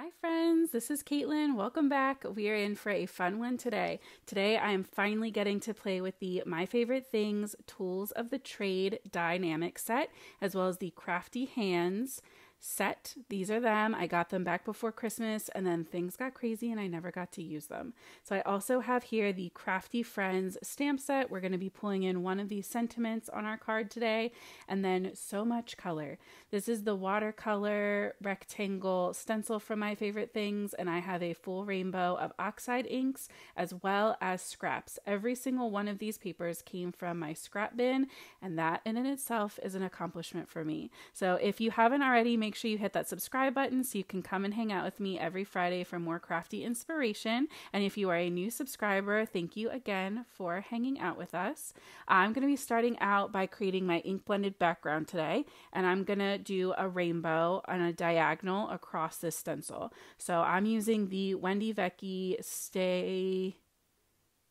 Hi friends, this is Caitlin. Welcome back. We are in for a fun one today. Today I am finally getting to play with the My Favorite Things Tools of the Trade Dynamic set, as well as the Crafty Hands set. These are them. I got them back before Christmas and then things got crazy and I never got to use them. So I also have here the Crafty Friends stamp set. We're going to be pulling in one of these sentiments on our card today and then so much color. This is the watercolor rectangle stencil from my favorite things and I have a full rainbow of oxide inks as well as scraps. Every single one of these papers came from my scrap bin and that in and itself is an accomplishment for me. So if you haven't already, make sure you hit that subscribe button so you can come and hang out with me every Friday for more crafty inspiration. And if you are a new subscriber, thank you again for hanging out with us. I'm going to be starting out by creating my ink blended background today, and I'm going to do a rainbow on a diagonal across this stencil. So I'm using the Wendy Vecchi Stay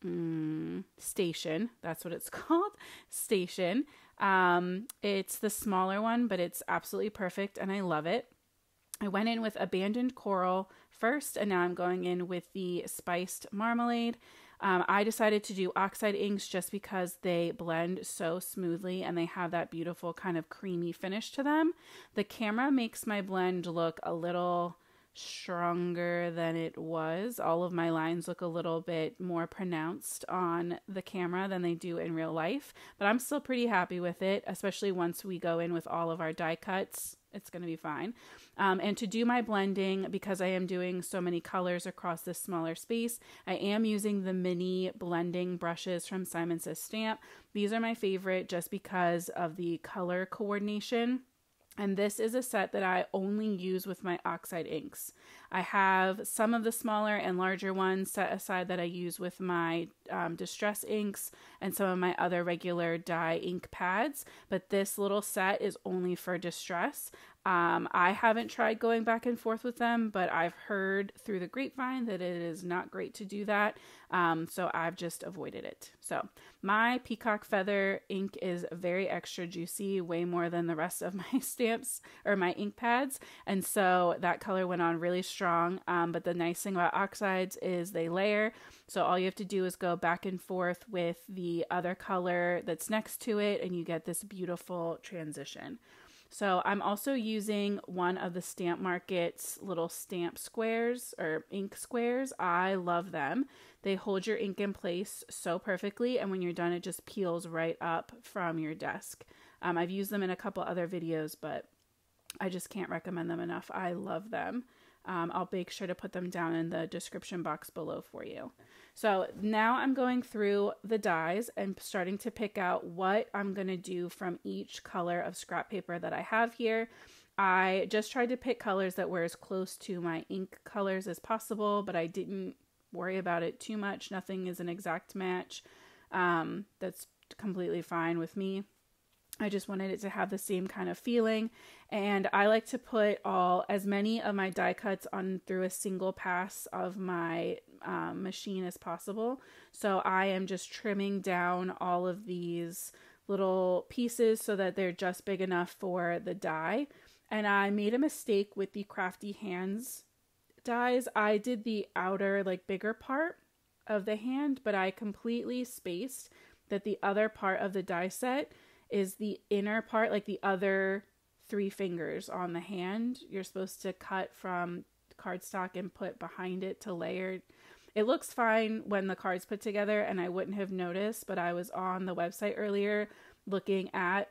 mm, Stay-tion. That's what it's called. Stay-tion. Um, it's the smaller one, but it's absolutely perfect and I love it. I went in with abandoned coral first, and now I'm going in with the spiced marmalade. Um, I decided to do oxide inks just because they blend so smoothly and they have that beautiful kind of creamy finish to them. The camera makes my blend look a little stronger than it was. All of my lines look a little bit more pronounced on the camera than they do in real life, but I'm still pretty happy with it, especially once we go in with all of our die cuts. It's going to be fine. Um, and to do my blending, because I am doing so many colors across this smaller space, I am using the mini blending brushes from Simon Says Stamp. These are my favorite just because of the color coordination and this is a set that I only use with my oxide inks. I have some of the smaller and larger ones set aside that I use with my um, distress inks and some of my other regular dye ink pads, but this little set is only for distress. Um, I haven't tried going back and forth with them, but I've heard through the grapevine that it is not great to do that. Um, so I've just avoided it. So my peacock feather ink is very extra juicy, way more than the rest of my stamps or my ink pads. And so that color went on really strong. Um, but the nice thing about oxides is they layer. So all you have to do is go back and forth with the other color that's next to it, and you get this beautiful transition. So I'm also using one of the Stamp Market's little stamp squares or ink squares. I love them. They hold your ink in place so perfectly, and when you're done, it just peels right up from your desk. Um, I've used them in a couple other videos, but I just can't recommend them enough. I love them. Um, I'll make sure to put them down in the description box below for you. So now I'm going through the dies and starting to pick out what I'm going to do from each color of scrap paper that I have here. I just tried to pick colors that were as close to my ink colors as possible, but I didn't worry about it too much. Nothing is an exact match. Um, that's completely fine with me. I just wanted it to have the same kind of feeling. And I like to put all as many of my die cuts on through a single pass of my um, machine as possible. So I am just trimming down all of these little pieces so that they're just big enough for the die. And I made a mistake with the crafty hands dies. I did the outer, like bigger part of the hand, but I completely spaced that the other part of the die set is the inner part, like the other three fingers on the hand. You're supposed to cut from cardstock and put behind it to layer. It looks fine when the cards put together, and I wouldn't have noticed, but I was on the website earlier looking at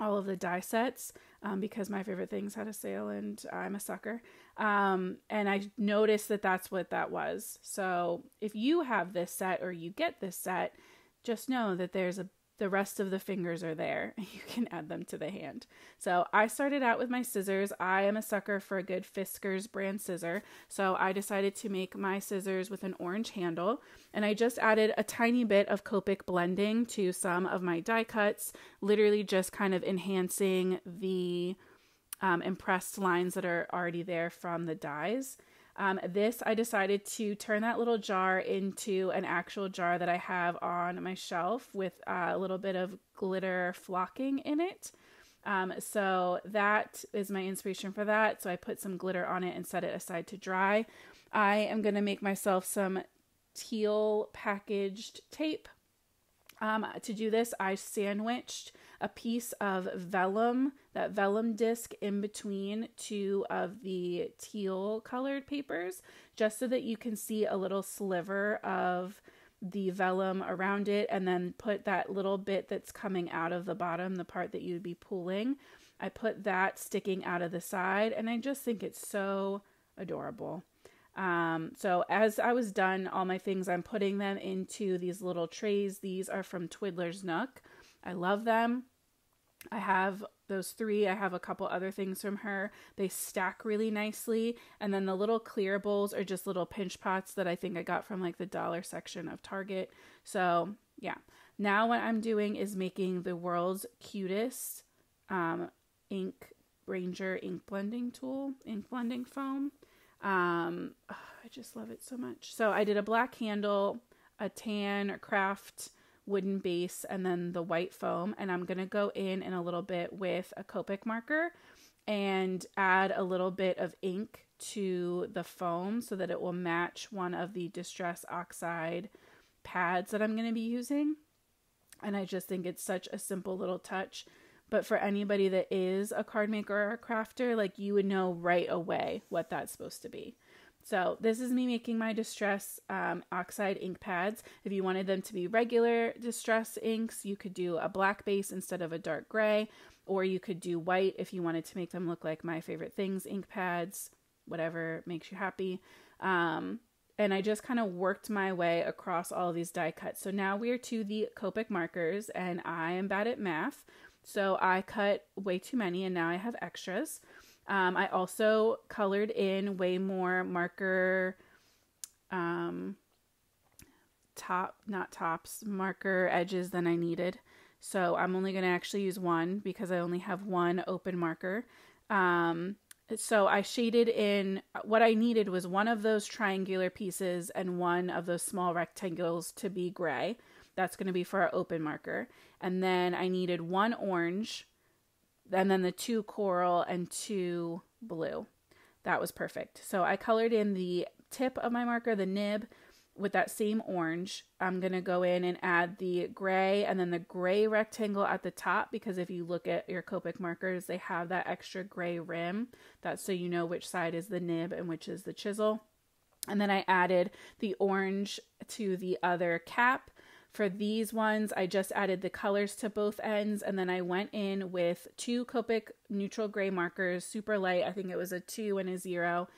all of the die sets um, because my favorite things had a sale and I'm a sucker. Um, and I noticed that that's what that was. So if you have this set or you get this set, just know that there's a the rest of the fingers are there. You can add them to the hand. So I started out with my scissors. I am a sucker for a good Fiskars brand scissor. So I decided to make my scissors with an orange handle. And I just added a tiny bit of Copic blending to some of my die cuts, literally just kind of enhancing the um, impressed lines that are already there from the dies. Um, this, I decided to turn that little jar into an actual jar that I have on my shelf with uh, a little bit of glitter flocking in it. Um, so that is my inspiration for that. So I put some glitter on it and set it aside to dry. I am going to make myself some teal packaged tape. Um, to do this, I sandwiched a piece of vellum, that vellum disc in between two of the teal colored papers, just so that you can see a little sliver of the vellum around it, and then put that little bit that's coming out of the bottom, the part that you'd be pulling. I put that sticking out of the side, and I just think it's so adorable. Um, so as I was done all my things, I'm putting them into these little trays. These are from Twiddler's Nook. I love them. I have those three. I have a couple other things from her. They stack really nicely. And then the little clear bowls are just little pinch pots that I think I got from like the dollar section of Target. So yeah. Now what I'm doing is making the world's cutest um, ink Ranger ink blending tool, ink blending foam. Um, oh, I just love it so much. So I did a black handle, a tan craft wooden base, and then the white foam. And I'm going to go in in a little bit with a Copic marker and add a little bit of ink to the foam so that it will match one of the Distress Oxide pads that I'm going to be using. And I just think it's such a simple little touch but for anybody that is a card maker or a crafter, like you would know right away what that's supposed to be. So this is me making my Distress um, Oxide ink pads. If you wanted them to be regular Distress inks, you could do a black base instead of a dark gray, or you could do white if you wanted to make them look like my favorite things ink pads, whatever makes you happy. Um, and I just kind of worked my way across all these die cuts. So now we are to the Copic markers, and I am bad at math. So I cut way too many and now I have extras. Um, I also colored in way more marker um, top, not tops, marker edges than I needed. So I'm only going to actually use one because I only have one open marker. Um, so I shaded in what I needed was one of those triangular pieces and one of those small rectangles to be gray. That's going to be for our open marker. And then I needed one orange, and then the two coral and two blue. That was perfect. So I colored in the tip of my marker, the nib, with that same orange. I'm going to go in and add the gray and then the gray rectangle at the top because if you look at your Copic markers, they have that extra gray rim. That's so you know which side is the nib and which is the chisel. And then I added the orange to the other cap for these ones, I just added the colors to both ends and then I went in with two Copic neutral gray markers, super light. I think it was a two and a zero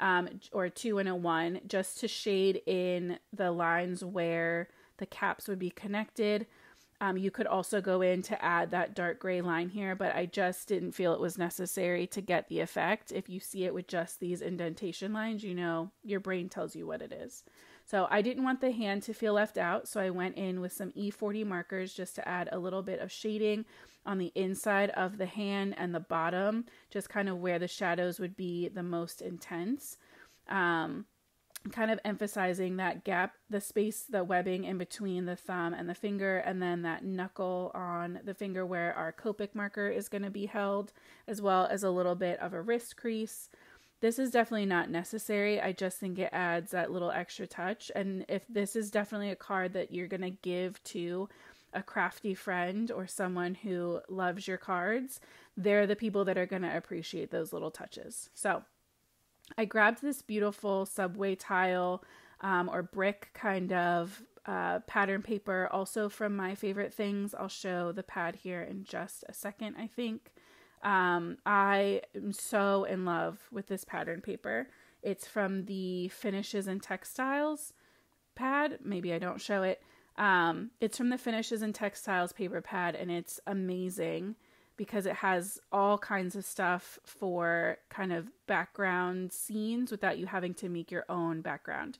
um, or two and a one, just to shade in the lines where the caps would be connected. Um, you could also go in to add that dark gray line here, but I just didn't feel it was necessary to get the effect. If you see it with just these indentation lines, you know your brain tells you what it is. So I didn't want the hand to feel left out, so I went in with some E40 markers just to add a little bit of shading on the inside of the hand and the bottom, just kind of where the shadows would be the most intense. Um, kind of emphasizing that gap, the space, the webbing in between the thumb and the finger, and then that knuckle on the finger where our Copic marker is going to be held, as well as a little bit of a wrist crease. This is definitely not necessary. I just think it adds that little extra touch. And if this is definitely a card that you're going to give to a crafty friend or someone who loves your cards, they're the people that are going to appreciate those little touches. So I grabbed this beautiful subway tile um, or brick kind of uh, pattern paper, also from my favorite things. I'll show the pad here in just a second, I think. Um, I am so in love with this pattern paper. It's from the Finishes and Textiles pad. Maybe I don't show it. Um, it's from the Finishes and Textiles paper pad, and it's amazing because it has all kinds of stuff for kind of background scenes without you having to make your own background.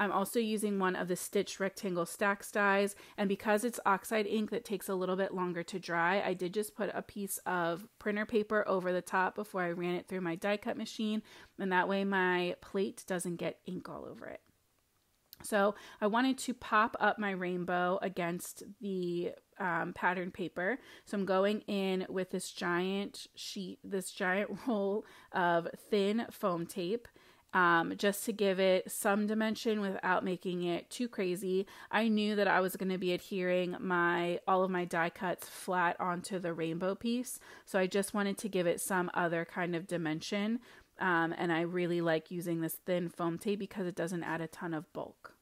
I'm also using one of the Stitch Rectangle STAX dies, and because it's oxide ink that takes a little bit longer to dry, I did just put a piece of printer paper over the top before I ran it through my die cut machine, and that way my plate doesn't get ink all over it. So I wanted to pop up my rainbow against the um, pattern paper. So I'm going in with this giant sheet, this giant roll of thin foam tape. Um, just to give it some dimension without making it too crazy. I knew that I was going to be adhering my all of my die cuts flat onto the rainbow piece, so I just wanted to give it some other kind of dimension. Um, and I really like using this thin foam tape because it doesn't add a ton of bulk.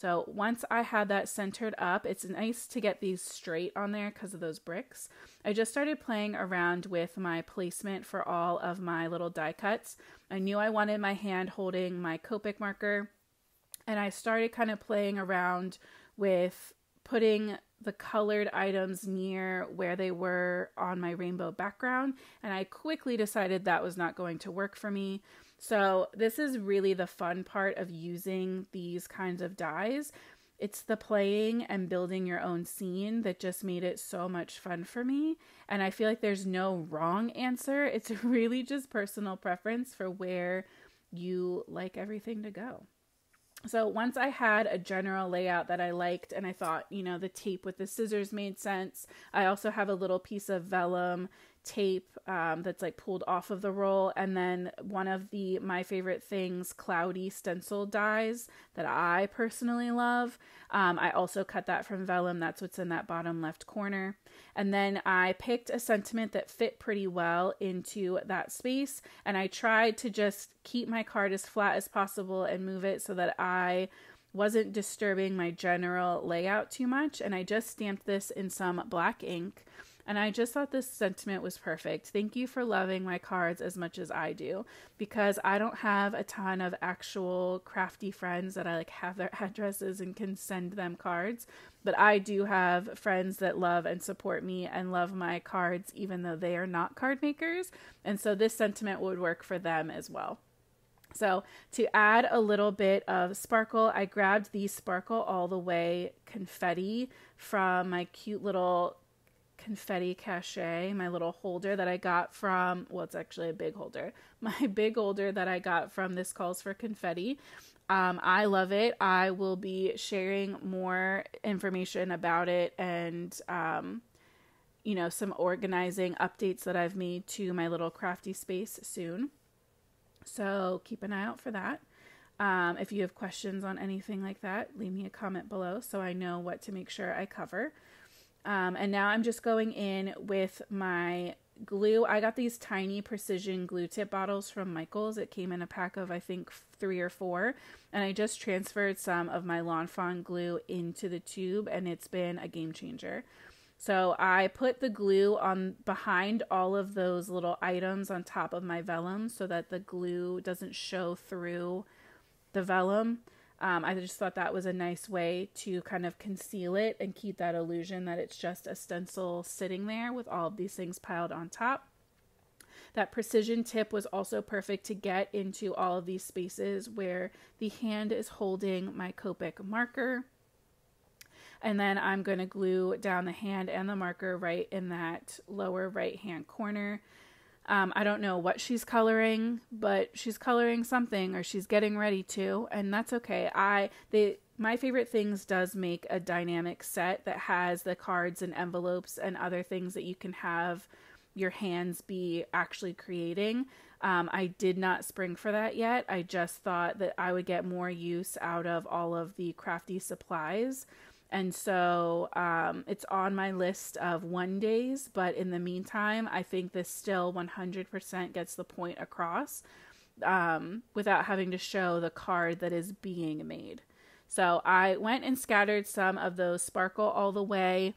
So once I had that centered up, it's nice to get these straight on there because of those bricks. I just started playing around with my placement for all of my little die cuts. I knew I wanted my hand holding my Copic marker and I started kind of playing around with putting the colored items near where they were on my rainbow background and I quickly decided that was not going to work for me. So, this is really the fun part of using these kinds of dies. It's the playing and building your own scene that just made it so much fun for me. And I feel like there's no wrong answer. It's really just personal preference for where you like everything to go. So once I had a general layout that I liked and I thought, you know, the tape with the scissors made sense. I also have a little piece of vellum tape um, that's like pulled off of the roll and then one of the my favorite things cloudy stencil dies that i personally love. Um, i also cut that from vellum that's what's in that bottom left corner. And then i picked a sentiment that fit pretty well into that space and i tried to just keep my card as flat as possible and move it so that i wasn't disturbing my general layout too much and i just stamped this in some black ink and I just thought this sentiment was perfect. Thank you for loving my cards as much as I do because I don't have a ton of actual crafty friends that I like have their addresses and can send them cards. But I do have friends that love and support me and love my cards even though they are not card makers. And so this sentiment would work for them as well. So, to add a little bit of sparkle, I grabbed the Sparkle All the Way confetti from my cute little confetti cachet, my little holder that I got from, well, it's actually a big holder, my big holder that I got from This Calls for Confetti. Um, I love it. I will be sharing more information about it and, um, you know, some organizing updates that I've made to my little crafty space soon. So keep an eye out for that. Um, if you have questions on anything like that, leave me a comment below so I know what to make sure I cover. Um, and now I'm just going in with my glue. I got these tiny precision glue tip bottles from Michaels. It came in a pack of, I think, three or four. And I just transferred some of my Lawn Fawn glue into the tube, and it's been a game changer. So I put the glue on behind all of those little items on top of my vellum so that the glue doesn't show through the vellum. Um, I just thought that was a nice way to kind of conceal it and keep that illusion that it's just a stencil sitting there with all of these things piled on top. That precision tip was also perfect to get into all of these spaces where the hand is holding my Copic marker. And then I'm going to glue down the hand and the marker right in that lower right hand corner. Um, I don't know what she's coloring, but she's coloring something or she's getting ready to, and that's okay. I they my favorite things does make a dynamic set that has the cards and envelopes and other things that you can have your hands be actually creating. Um, I did not spring for that yet. I just thought that I would get more use out of all of the crafty supplies and so um, it's on my list of one days, but in the meantime, I think this still 100% gets the point across um, without having to show the card that is being made. So I went and scattered some of those sparkle all the way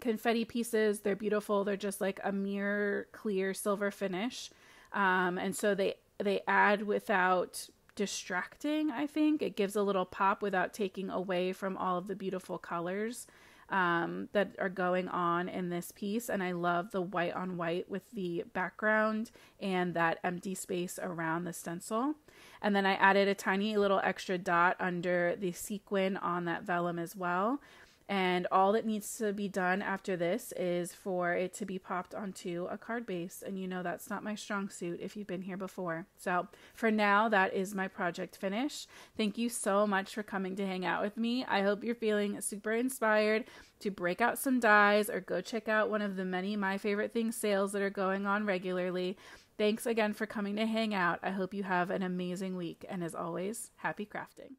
confetti pieces. They're beautiful. They're just like a mirror clear silver finish. Um, and so they they add without distracting, I think. It gives a little pop without taking away from all of the beautiful colors um, that are going on in this piece. And I love the white on white with the background and that empty space around the stencil. And then I added a tiny little extra dot under the sequin on that vellum as well. And all that needs to be done after this is for it to be popped onto a card base. And you know that's not my strong suit if you've been here before. So for now, that is my project finish. Thank you so much for coming to hang out with me. I hope you're feeling super inspired to break out some dies or go check out one of the many My Favorite Things sales that are going on regularly. Thanks again for coming to hang out. I hope you have an amazing week. And as always, happy crafting.